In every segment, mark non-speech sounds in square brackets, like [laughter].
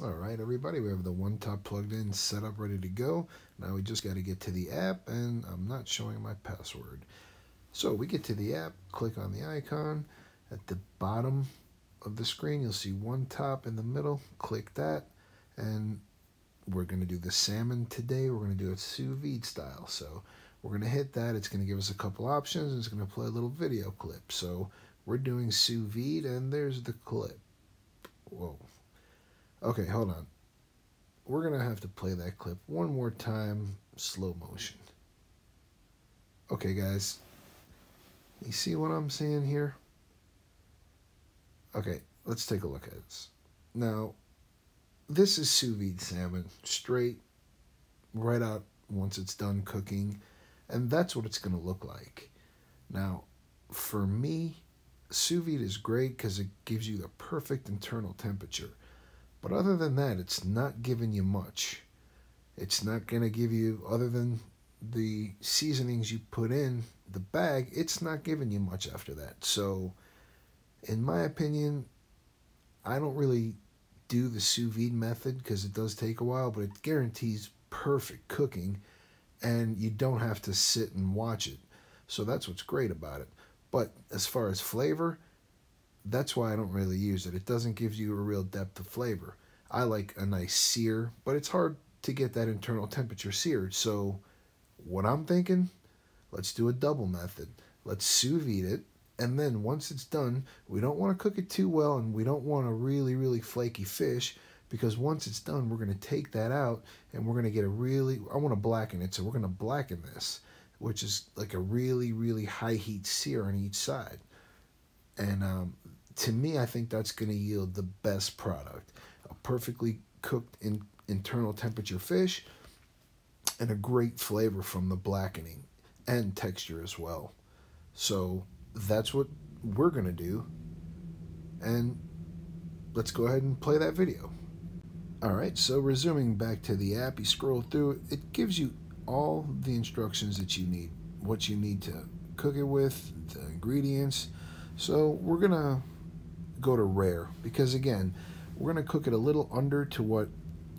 All right, everybody, we have the one top plugged in, set up, ready to go. Now we just got to get to the app, and I'm not showing my password. So we get to the app, click on the icon. At the bottom of the screen, you'll see one top in the middle. Click that, and we're going to do the salmon today. We're going to do it sous vide style. So we're going to hit that. It's going to give us a couple options, and it's going to play a little video clip. So we're doing sous vide, and there's the clip. Whoa. Okay, hold on. We're going to have to play that clip one more time, slow motion. Okay, guys. You see what I'm saying here? Okay, let's take a look at this. Now, this is sous vide salmon, straight, right out once it's done cooking, and that's what it's going to look like. Now, for me, sous vide is great because it gives you the perfect internal temperature. But other than that, it's not giving you much. It's not going to give you, other than the seasonings you put in the bag, it's not giving you much after that. So, in my opinion, I don't really do the sous vide method because it does take a while, but it guarantees perfect cooking and you don't have to sit and watch it. So that's what's great about it. But as far as flavor, that's why I don't really use it. It doesn't give you a real depth of flavor. I like a nice sear, but it's hard to get that internal temperature seared. So what I'm thinking, let's do a double method. Let's sous vide it, and then once it's done, we don't want to cook it too well, and we don't want a really, really flaky fish, because once it's done, we're going to take that out, and we're going to get a really, I want to blacken it, so we're going to blacken this, which is like a really, really high heat sear on each side. And um, to me, I think that's going to yield the best product. A perfectly cooked in internal temperature fish and a great flavor from the blackening and texture as well. So that's what we're going to do. And let's go ahead and play that video. All right, so resuming back to the app, you scroll through, it gives you all the instructions that you need, what you need to cook it with, the ingredients. So we're going to go to rare because again, we're going to cook it a little under to what,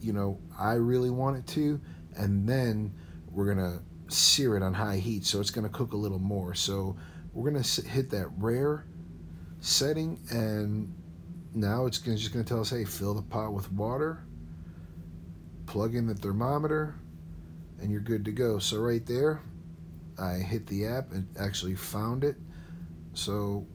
you know, I really want it to, and then we're going to sear it on high heat, so it's going to cook a little more. So we're going to hit that rare setting, and now it's just going to tell us, hey, fill the pot with water, plug in the thermometer, and you're good to go. So right there, I hit the app and actually found it. So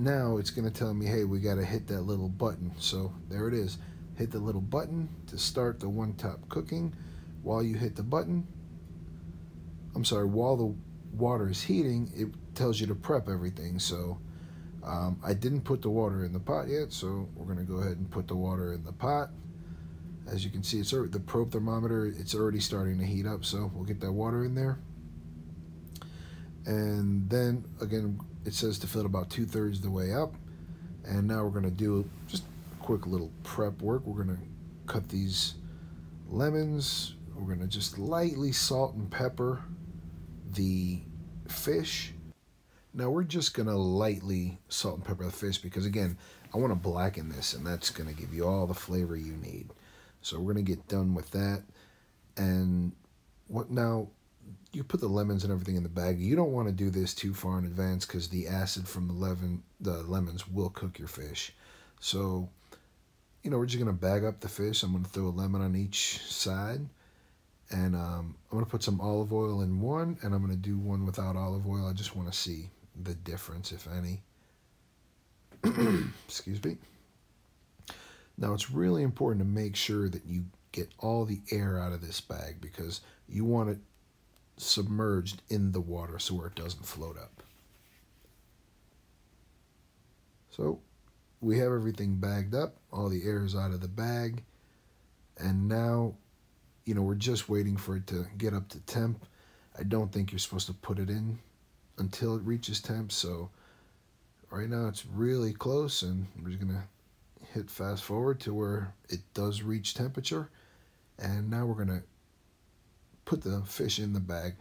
now it's going to tell me, hey, we got to hit that little button. So there it is. Hit the little button to start the one top cooking. While you hit the button, I'm sorry, while the water is heating, it tells you to prep everything. So um, I didn't put the water in the pot yet, so we're going to go ahead and put the water in the pot. As you can see, it's already, the probe thermometer, it's already starting to heat up, so we'll get that water in there. And then, again, it says to fill it about two-thirds of the way up. And now we're going to do just a quick little prep work. We're going to cut these lemons. We're going to just lightly salt and pepper the fish. Now we're just going to lightly salt and pepper the fish because, again, I want to blacken this, and that's going to give you all the flavor you need. So we're going to get done with that. And what now you put the lemons and everything in the bag. You don't want to do this too far in advance because the acid from the lemon, the lemons will cook your fish. So, you know, we're just gonna bag up the fish. I'm gonna throw a lemon on each side, and um, I'm gonna put some olive oil in one, and I'm gonna do one without olive oil. I just want to see the difference, if any. [clears throat] Excuse me. Now, it's really important to make sure that you get all the air out of this bag because you want it submerged in the water so where it doesn't float up. So we have everything bagged up, all the air is out of the bag, and now, you know, we're just waiting for it to get up to temp. I don't think you're supposed to put it in until it reaches temp, so right now it's really close, and we're just to hit fast forward to where it does reach temperature, and now we're to put the fish in the bag.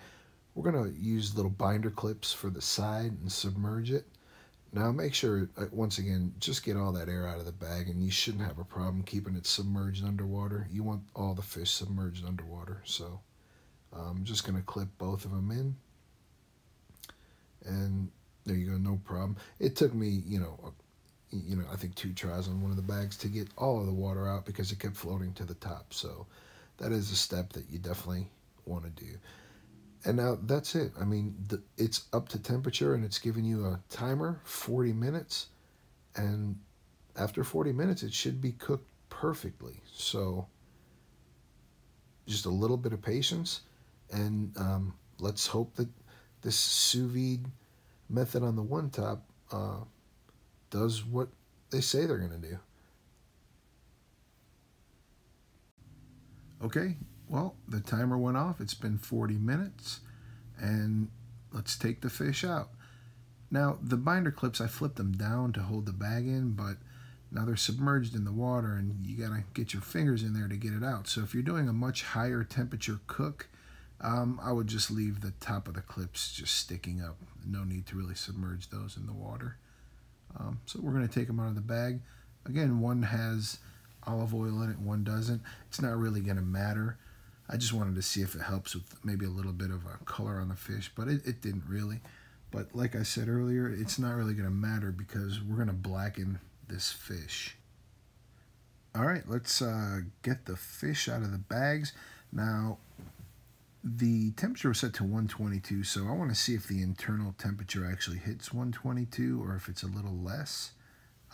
We're going to use little binder clips for the side and submerge it. Now make sure, once again, just get all that air out of the bag and you shouldn't have a problem keeping it submerged underwater. You want all the fish submerged underwater. So I'm just going to clip both of them in. And there you go, no problem. It took me, you know, you know, I think two tries on one of the bags to get all of the water out because it kept floating to the top. So that is a step that you definitely want to do. And now that's it. I mean, the, it's up to temperature and it's giving you a timer, 40 minutes. And after 40 minutes, it should be cooked perfectly. So just a little bit of patience. And um, let's hope that this sous vide method on the one top uh, does what they say they're going to do. Okay, well, the timer went off. It's been 40 minutes, and let's take the fish out. Now, the binder clips, I flipped them down to hold the bag in, but now they're submerged in the water, and you got to get your fingers in there to get it out. So if you're doing a much higher temperature cook, um, I would just leave the top of the clips just sticking up. No need to really submerge those in the water. Um, so we're going to take them out of the bag. Again, one has olive oil in it, one doesn't. It's not really going to matter. I just wanted to see if it helps with maybe a little bit of a color on the fish, but it, it didn't really. But like I said earlier, it's not really going to matter because we're going to blacken this fish. All right, let's uh, get the fish out of the bags. Now, the temperature was set to 122, so I want to see if the internal temperature actually hits 122 or if it's a little less.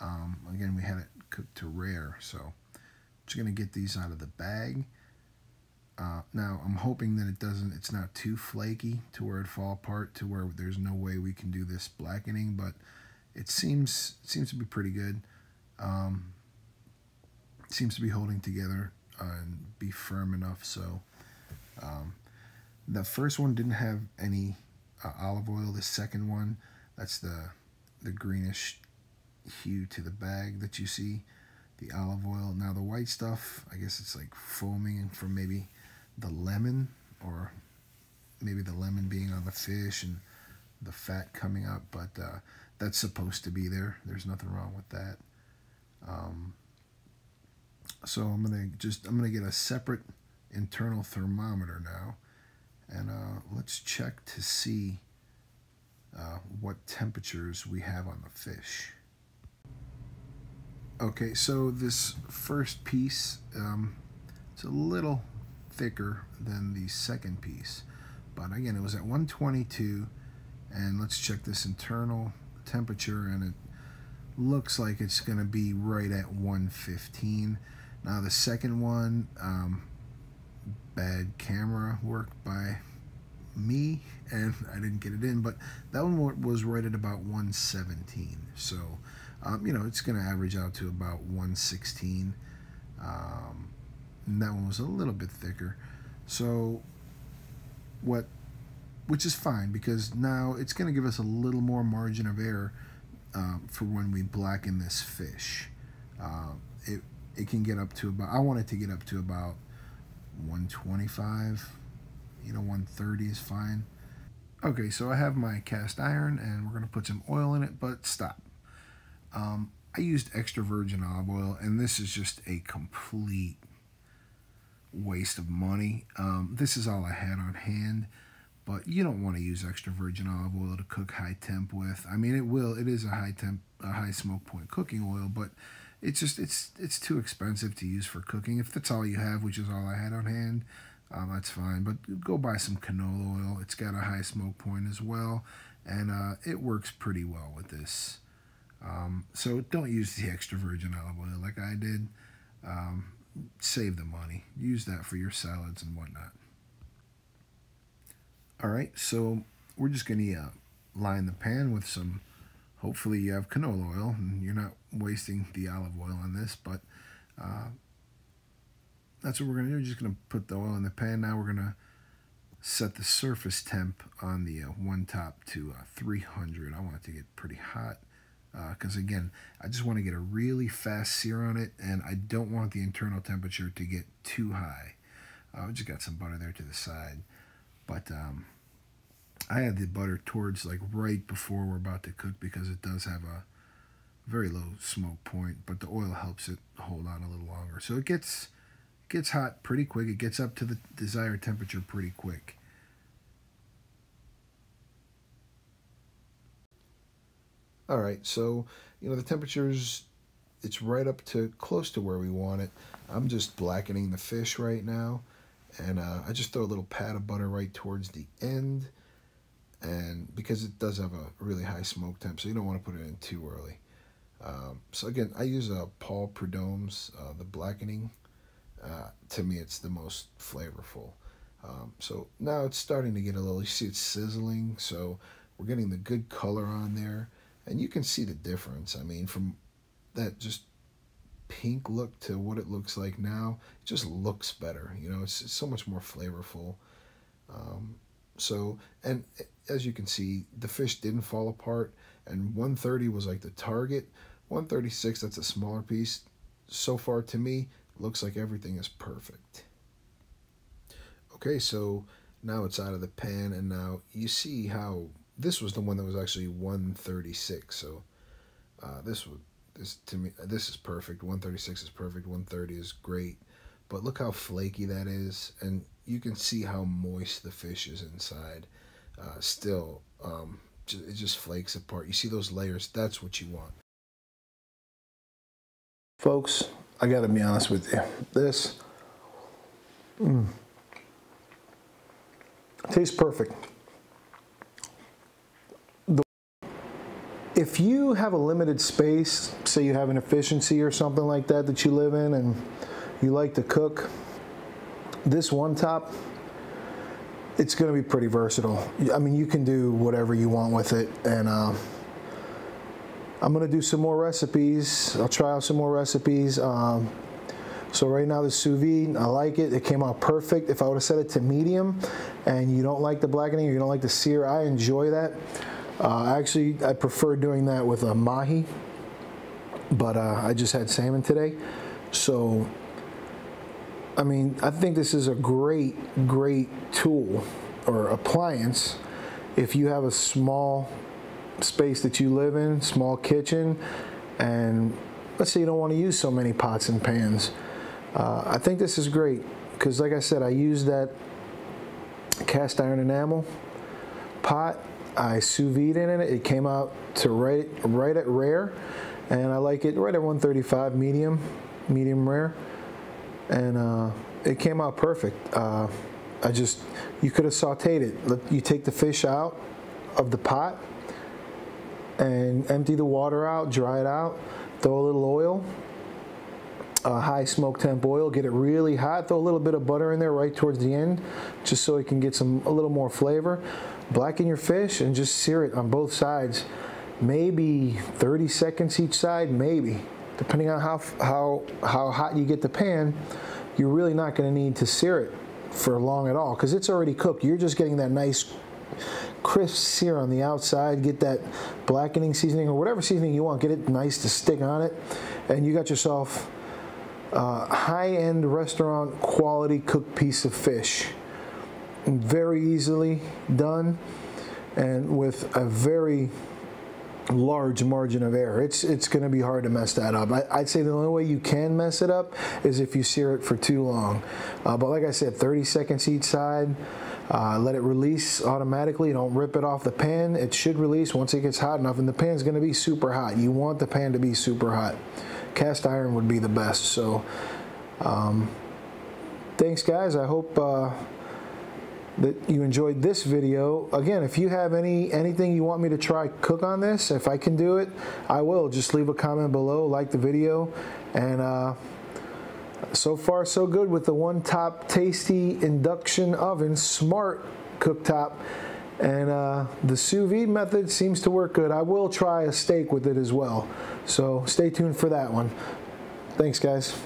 Um, again, we had it cooked to rare, so I'm just going to get these out of the bag. Uh, now I'm hoping that it doesn't, it's not too flaky to where it fall apart to where there's no way we can do this blackening, but it seems seems to be pretty good. Um, seems to be holding together uh, and be firm enough. So um, the first one didn't have any uh, olive oil. The second one, that's the the greenish hue to the bag that you see, the olive oil. Now the white stuff, I guess it's like foaming from maybe the lemon or maybe the lemon being on the fish and the fat coming up, but uh, that's supposed to be there. There's nothing wrong with that. Um, so I'm gonna just I'm gonna get a separate internal thermometer now, and uh, let's check to see uh, what temperatures we have on the fish. Okay, so this first piece, um, it's a little thicker than the second piece. But again, it was at 122. And let's check this internal temperature. And it looks like it's going to be right at 115. Now the second one, um, bad camera work by me and [laughs] I didn't get it in, but that one was right at about 117. So, um, you know, it's going to average out to about 116. Um, and that one was a little bit thicker. So what, which is fine because now it's going to give us a little more margin of error um, for when we blacken this fish. Uh, it it can get up to about I want it to get up to about 125. You know, 130 is fine. Okay, so I have my cast iron and we're going to put some oil in it, but stop. Um, I used extra virgin olive oil, and this is just a complete waste of money. Um, this is all I had on hand, but you don't want to use extra virgin olive oil to cook high temp with. I mean, it will. It is a high temp, a high smoke point cooking oil, but it's just it's it's too expensive to use for cooking. If that's all you have, which is all I had on hand, um, that's fine. But go buy some canola oil. It's got a high smoke point as well, and uh, it works pretty well with this. Um, so don't use the extra virgin olive oil like I did. Um, save the money. Use that for your salads and whatnot. All right, so we're just going to uh, line the pan with some, hopefully you have canola oil and you're not wasting the olive oil on this, but uh, that's what we're going to do. We're just going to put the oil in the pan. Now we're going to set the surface temp on the uh, one top to uh, 300. I want it to get pretty hot because uh, again I just want to get a really fast sear on it and I don't want the internal temperature to get too high uh, I just got some butter there to the side but um, I add the butter towards like right before we're about to cook because it does have a very low smoke point, but the oil helps it hold on a little longer. So it gets gets hot pretty quick. It gets up to the desired temperature pretty quick. All right, so you know the temperatures it's right up to close to where we want it. I'm just blackening the fish right now, and uh, I just throw a little pat of butter right towards the end, and because it does have a really high smoke temp, so you don't want to put it in too early. Um, so again, I use uh, Paul Prudhomme's uh, the blackening. Uh, to me, it's the most flavorful. Um, so now it's starting to get a little. You see, it's sizzling. So we're getting the good color on there, and you can see the difference. I mean, from that just pink look to what it looks like now, it just looks better. You know, it's, it's so much more flavorful. Um, so, and as you can see, the fish didn't fall apart, and 130 was like the target. 136, that's a smaller piece. So far, to me, looks like everything is perfect. Okay, so now it's out of the pan, and now you see how this was the one that was actually 136. So uh, this would this to me this is perfect. 136 is perfect. 130 is great, but look how flaky that is, and you can see how moist the fish is inside. Uh, still, um, it just flakes apart. You see those layers? That's what you want. Folks, I got to be honest with you. This mm, tastes perfect. If you have a limited space, say you have an efficiency or something like that that you live in and you like to cook, this one top, it's going to be pretty versatile. I mean, you can do whatever you want with it. And uh, I'm going to do some more recipes. I'll try out some more recipes. Um, so right now the sous vide, I like it. It came out perfect. If I would have set it to medium and you don't like the blackening or you don't like the sear, I enjoy that. Uh, actually, I prefer doing that with a mahi, but uh, I just had salmon today. So I mean, I think this is a great, great tool or appliance if you have a small space that you live in, small kitchen, and let's say you don't want to use so many pots and pans. Uh, I think this is great because, like I said, I use that cast iron enamel pot. I sous vide in it. It came out to right, right at rare, and I like it right at 135 medium, medium rare and uh, it came out perfect. Uh, I just, you could have sauteed it. You take the fish out of the pot and empty the water out, dry it out, throw a little oil, uh, high smoke temp oil, get it really hot, throw a little bit of butter in there right towards the end, just so it can get some a little more flavor. Blacken your fish and just sear it on both sides. Maybe 30 seconds each side, maybe depending on how, how, how hot you get the pan, you're really not going to need to sear it for long at all because it's already cooked. You're just getting that nice crisp sear on the outside. Get that blackening seasoning or whatever seasoning you want. Get it nice to stick on it. And you got yourself a high-end restaurant quality cooked piece of fish. Very easily done and with a very large margin of error. It's it's going to be hard to mess that up. I, would say the only way you can mess it up is if you sear it for too long. Uh, but like I said, 30 seconds each side. Uh, let it release automatically. Don't rip it off the pan. It should release once it gets hot enough, and the pan's going to be super hot. You want the pan to be super hot. Cast iron would be the best. So, um, thanks, guys. I hope. Uh, that you enjoyed this video. Again, if you have any anything you want me to try cook on this, if I can do it, I will. Just leave a comment below, like the video, and uh, so far so good with the one top tasty induction oven, smart cooktop. And uh, the sous vide method seems to work good. I will try a steak with it as well. So stay tuned for that one. Thanks, guys.